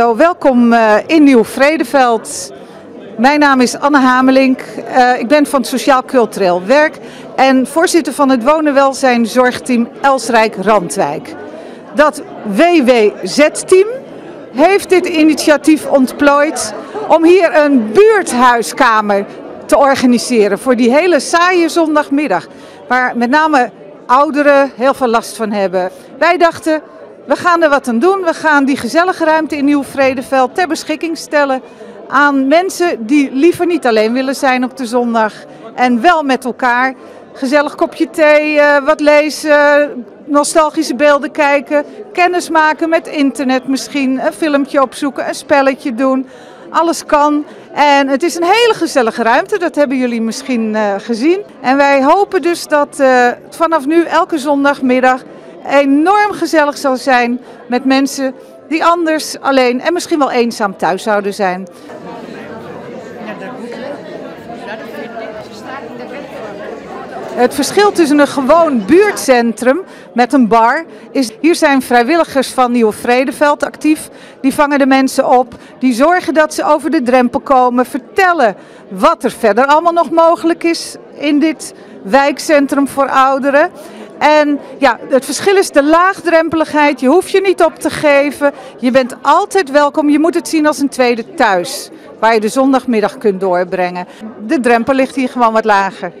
Hallo, welkom uh, in Nieuw Vredeveld. Mijn naam is Anne Hamelink. Uh, ik ben van het Sociaal Cultureel Werk en voorzitter van het Wonenwelzijn Zorgteam Elsrijk Randwijk. Dat WWZ-team heeft dit initiatief ontplooid om hier een buurthuiskamer te organiseren voor die hele saaie zondagmiddag. Waar met name ouderen heel veel last van hebben. Wij dachten, we gaan er wat aan doen. We gaan die gezellige ruimte in Nieuw-Vredeveld ter beschikking stellen aan mensen die liever niet alleen willen zijn op de zondag en wel met elkaar. Gezellig kopje thee, uh, wat lezen, nostalgische beelden kijken, kennis maken met internet misschien, een filmpje opzoeken, een spelletje doen. Alles kan. En het is een hele gezellige ruimte, dat hebben jullie misschien uh, gezien. En wij hopen dus dat uh, vanaf nu elke zondagmiddag enorm gezellig zal zijn met mensen die anders alleen en misschien wel eenzaam thuis zouden zijn. Het verschil tussen een gewoon buurtcentrum met een bar is, hier zijn vrijwilligers van Nieuw Vredeveld actief. Die vangen de mensen op, die zorgen dat ze over de drempel komen, vertellen wat er verder allemaal nog mogelijk is in dit wijkcentrum voor ouderen. En ja, het verschil is de laagdrempeligheid. Je hoeft je niet op te geven. Je bent altijd welkom. Je moet het zien als een tweede thuis. Waar je de zondagmiddag kunt doorbrengen. De drempel ligt hier gewoon wat lager.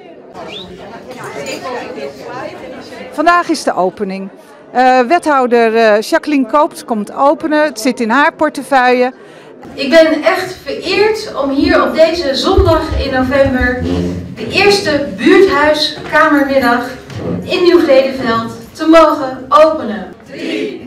Vandaag is de opening. Uh, wethouder uh, Jacqueline Koops komt openen. Het zit in haar portefeuille. Ik ben echt vereerd om hier op deze zondag in november de eerste buurthuiskamermiddag in Nieuw-Vredeveld te mogen openen. 3,